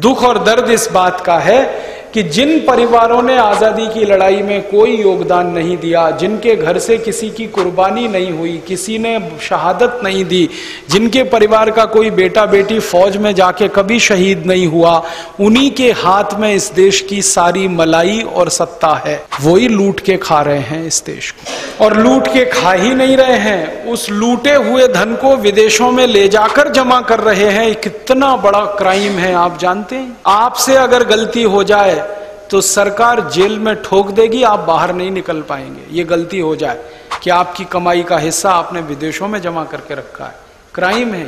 दुख और दर्द इस बात का है कि जिन परिवारों ने आज़ादी की लड़ाई में कोई योगदान नहीं दिया, जिनके घर से किसी की कुर्बानी नहीं हुई, किसी ने शहादत नहीं दी, जिनके परिवार का कोई बेटा बेटी फौज में जाके कभी शहीद नहीं हुआ, उन्हीं के हाथ में इस देश की सारी मलाई और सत्ता है। वही लूट के खा रहे हैं इस देश को। और लूट के खा ही नहीं रहे हैं। उस लूटे हुए धन को विदेशों में ले जाकर जमा कर रहे हैं। कितना बड़ा क्राइम है, आप जानते हैं? आपसे अगर गलती हो जाए तो सरकार जेल में ठोक देगी, आप बाहर नहीं निकल पाएँगे। ये गलती हो जाए कि आपकी कमाई का हिस्सा आपने विदेशों में जमा करके रखा है। क्राइम है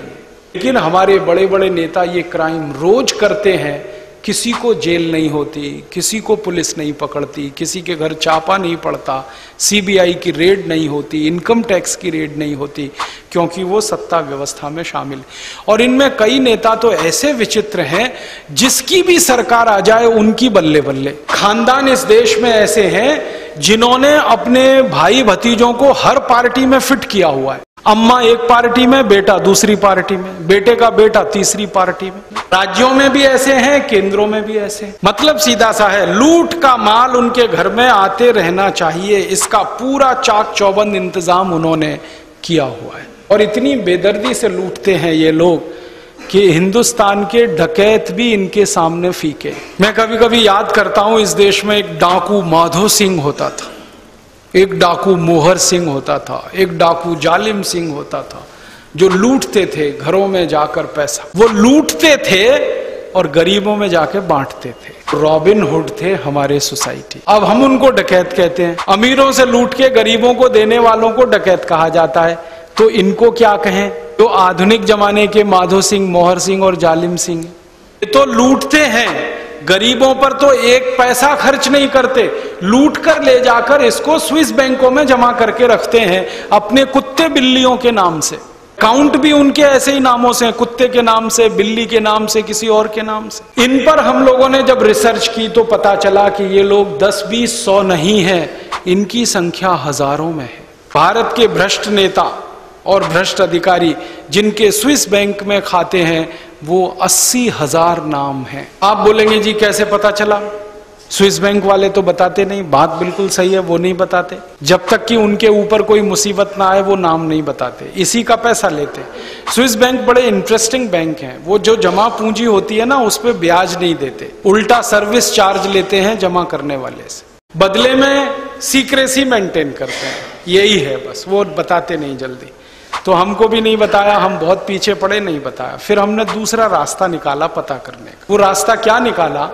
लेकिन हमारे बड़े बड़े नेता ये क्राइम रोज करते हैं किसी को जेल नहीं होती, किसी को पुलिस नहीं पकड़ती, किसी के घर चापा नहीं पड़ता सीबीआई की रेड नहीं होती इनकम टैक्स की रेड नहीं होती, क्योंकि वो सत्ता व्यवस्था में शामिल। और इनमें कई नेता तो ऐसे विचित्र हैं, जिसकी भी सरकार आ जाए, उनकी बल्ले बल्ले। खानदान इस देश में ऐसे हैं, जिन्होंने अपने भाई भतीजों को हर पार्टी में फिट किया हुआ है। अम्मा एक पार्टी में, बेटा दूसरी पार्टी में, बेटे का बेटा तीसरी पार्टी में। राज्यों में भी ऐसे हैं, केंद्रों में भी ऐसे मतलब सीधा सा है, लूट का माल उनके घर में आते रहना चाहिए, इसका पूरा चाक चौबंद इंतज़ाम उन्होंने किया हुआ है। और इतनी बेदर्दी से लूटते हैं ये लोग कि हिंदुस्तान के डकैत भी इनके सामने फीके। मैं कभी कभी याद करता हूँ, इस देश में एक डाकू माधो सिंह होता था। एक डाकू मोहर सिंह होता था, एक डाकू जालिम सिंह होता था, जो लूटते थे घरों में जाकर पैसा। वो लूटते थे और गरीबों में जाके बांटते थे। रॉबिन हुड थे हमारे सोसाइटी। अब हम उनको डकैत कहते हैं। अमीरों से लूट के गरीबों को देने वालों को डकैत कहा जाता है। तो इनको क्या कहें? तो आधुनिक जमाने के माधो सिंह, मोहर सिंह और जालिम सिंह। तो लूटते हैं। गरीबों पर तो एक पैसा खर्च नहीं करते। लूट कर ले जाकर इसको स्विस बैंकों में जमा करके रखते हैं अपने कुत्ते बिल्लियों के नाम से। काउंट भी उनके ऐसे ही नामों से कुत्ते के नाम से, बिल्ली के नाम से, किसी और के नाम से। इन पर हम लोगों ने जब रिसर्च की तो पता चला कि ये लोग दस, बीस, सौ नहीं है, इनकी संख्या हज़ारों में है। भारत के भ्रष्ट नेता और भ्रष्ट अधिकारी जिनके स्विस बैंक में खाते हैं, वो अस्सी हज़ार नाम हैं। आप बोलेंगे, जी, कैसे पता चला? स्विस बैंक वाले तो बताते नहीं, बात बिल्कुल सही है, वो नहीं बताते। जब तक कि उनके ऊपर कोई मुसीबत ना आए, वो नाम नहीं बताते। इसी का पैसा लेते स्विस बैंक बड़े इंटरेस्टिंग बैंक हैं। वो जो जमा पूंजी होती है ना, उस पर ब्याज नहीं देते। उल्टा सर्विस चार्ज लेते हैं जमा करने वाले से। बदले में सीक्रेसी मेंटेन करते हैं। यही है बस, वो बताते नहीं जल्दी। तो हमको भी नहीं बताया, हम बहुत पीछे पड़े, नहीं बताया। फिर हमने दूसरा रास्ता निकाला पता करने का। वो रास्ता क्या निकाला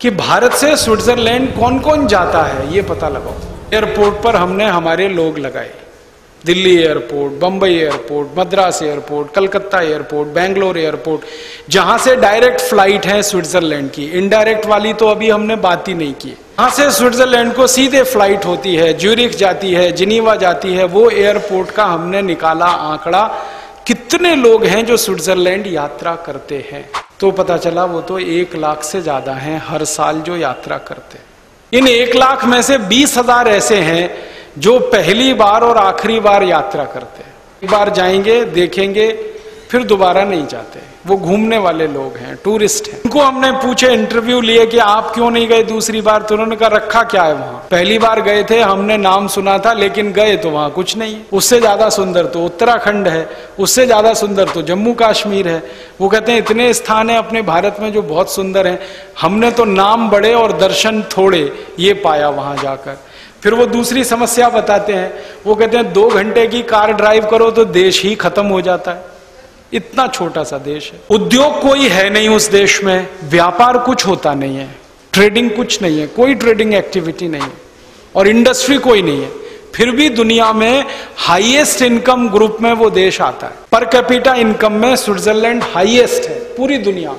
कि भारत से स्विट्जरलैंड कौन कौन जाता है, ये पता लगाओ। एयरपोर्ट पर हमने हमारे लोग लगाए। Delhi airport, Bombay airport, Madras airport, Calcutta airport, Bangalore airport, जहाँ से डायरेक्ट फ़्लाइट है स्विट्जरलैंड की। इनडायरेक्ट वाली तो अभी हमने बात ही नहीं की। यहाँ से स्विट्जरलैंड को सीधे फ़्लाइट होती है ज्यूरिक जाती है, जिनीवा जाती है, वो एयरपोर्ट का हमने निकाला आंकड़ा। कितने लोग हैं जो स्विट्जरलैंड यात्रा करते हैं? तो पता चला वो तो एक लाख से ज़्यादा हैं हर साल जो यात्रा करते इन एक लाख में से बीस हज़ार ऐसे हैं जो पहली बार और आखिरी बार यात्रा करते हैं। एक बार जाएँगे, देखेंगे, फिर दोबारा नहीं जाते। वो घूमने वाले लोग हैं टूरिस्ट हैं। उनको हमने पूछे इंटरव्यू लिए कि आप क्यों नहीं गए दूसरी बार? तो उन्होंने कहा, रखा क्या है वहाँ? पहली बार गए थे, हमने नाम सुना था, लेकिन गए तो वहाँ कुछ नहीं है। उससे ज़्यादा सुंदर तो उत्तराखंड है, उससे ज़्यादा सुंदर तो जम्मू कश्मीर है। वो कहते हैं, इतने स्थान है अपने भारत में जो बहुत सुंदर है। हमने तो नाम बड़े और दर्शन थोड़े ये पाया वहाँ जाकर। फिर वो दूसरी समस्या बताते हैं। वो कहते हैं, दो घंटे की कार ड्राइव करो तो देश ही खत्म हो जाता है। इतना छोटा सा देश है। उद्योग कोई है नहीं उस देश में। व्यापार कुछ होता नहीं है। ट्रेडिंग कुछ नहीं है। कोई ट्रेडिंग एक्टिविटी नहीं है। और इंडस्ट्री कोई नहीं है। फिर भी दुनिया में हाईएस्ट इनकम ग्रुप में वो देश आता है। पर कैपिटा इनकम में स्विट्जरलैंड हाईएस्ट है पूरी दुनिया।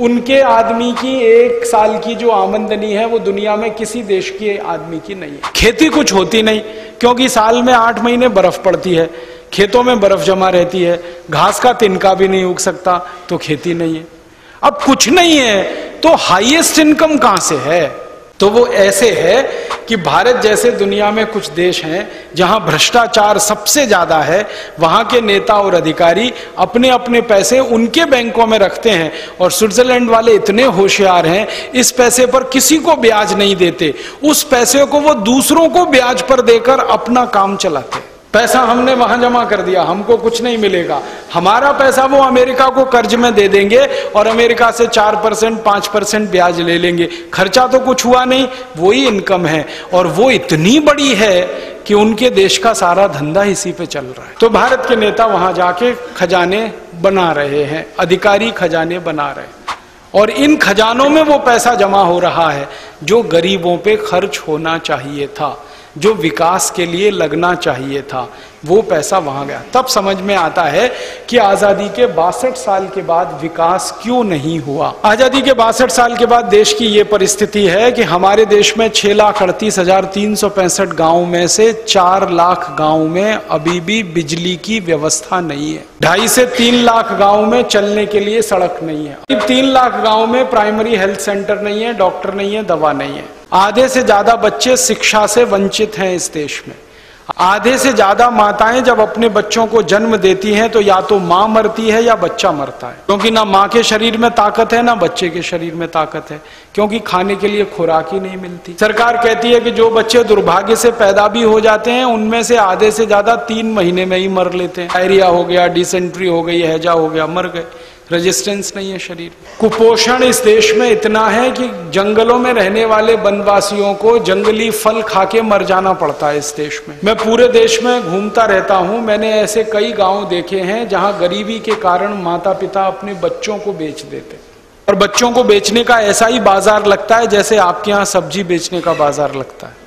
उनके आदमी की एक साल की जो आमदनी है वो दुनिया में किसी देश के आदमी की नहीं है। खेती कुछ होती नहीं, क्योंकि साल में आठ महीने बर्फ़ पड़ती है। खेतों में बर्फ़ जमा रहती है, घास का तिनका भी नहीं उग सकता तो खेती नहीं है। अब कुछ नहीं है तो हाईएस्ट इनकम कहाँ से है? तो वो ऐसे है कि भारत जैसे दुनिया में कुछ देश हैं, जहाँ भ्रष्टाचार सबसे ज़्यादा है, वहाँ के नेता और अधिकारी अपने अपने पैसे उनके बैंकों में रखते हैं, और स्विट्जरलैंड वाले इतने होशियार हैं, इस पैसे पर किसी को ब्याज नहीं देते। उस पैसे को वो दूसरों को ब्याज पर देकर अपना काम चलाते हैं। पैसा हमने वहाँ जमा कर दिया, हमको कुछ नहीं मिलेगा। हमारा पैसा वो अमेरिका को कर्ज में दे देंगे और अमेरिका से चार परसेंट, पाँच परसेंट ब्याज ले लेंगे। खर्चा तो कुछ हुआ नहीं, वही इनकम है। और वो इतनी बड़ी है कि उनके देश का सारा धंधा इसी पे चल रहा है। तो भारत के नेता वहाँ जाके खजाने बना रहे हैं, अधिकारी खजाने बना रहे हैं। और इन खजानों में वो पैसा जमा हो रहा है, जो गरीबों पे खर्च होना चाहिए था। जो विकास के लिए लगना चाहिए था, वो पैसा वहाँ गया। तब समझ में आता है कि आज़ादी के बासठ साल के बाद विकास क्यों नहीं हुआ। आज़ादी के बासठ साल के बाद देश की ये परिस्थिति है कि हमारे देश में छह लाख अड़तीस हज़ार तीन सौ पैंसठ गाँव में से चार लाख गाँव में अभी भी बिजली की व्यवस्था नहीं है। ढाई से तीन लाख गाँव में चलने के लिए सड़क नहीं है। तीन लाख गाँव में प्राइमरी हेल्थ सेंटर नहीं है, डॉक्टर नहीं है, दवा नहीं है। आधे से ज़्यादा बच्चे शिक्षा से वंचित हैं इस देश में। आधे से ज़्यादा माताएँ जब अपने बच्चों को जन्म देती हैं तो या तो माँ मरती है या बच्चा मरता है। क्योंकि ना माँ के शरीर में ताकत है, ना बच्चे के शरीर में ताकत है, क्योंकि खाने के लिए खुराक ही नहीं मिलती। सरकार कहती है कि जो बच्चे दुर्भाग्य से पैदा भी हो जाते हैं, उनमें से आधे से ज़्यादा तीन महीने में ही मर लेते हैं। डायरिया हो गया, डिसेंट्री हो गई, हैजा हो गया, मर गए। रेजिस्टेंस नहीं है शरीर। कुपोषण इस देश में इतना है कि जंगलों में रहने वाले वनवासियों को जंगली फल खा के मर जाना पड़ता है इस देश में। मैं पूरे देश में घूमता रहता हूँ। मैंने ऐसे कई गाँव देखे हैं जहाँ गरीबी के कारण माता पिता अपने बच्चों को बेच देते और बच्चों को बेचने का ऐसा ही बाज़ार लगता है जैसे आपके यहाँ सब्ज़ी बेचने का बाज़ार लगता है।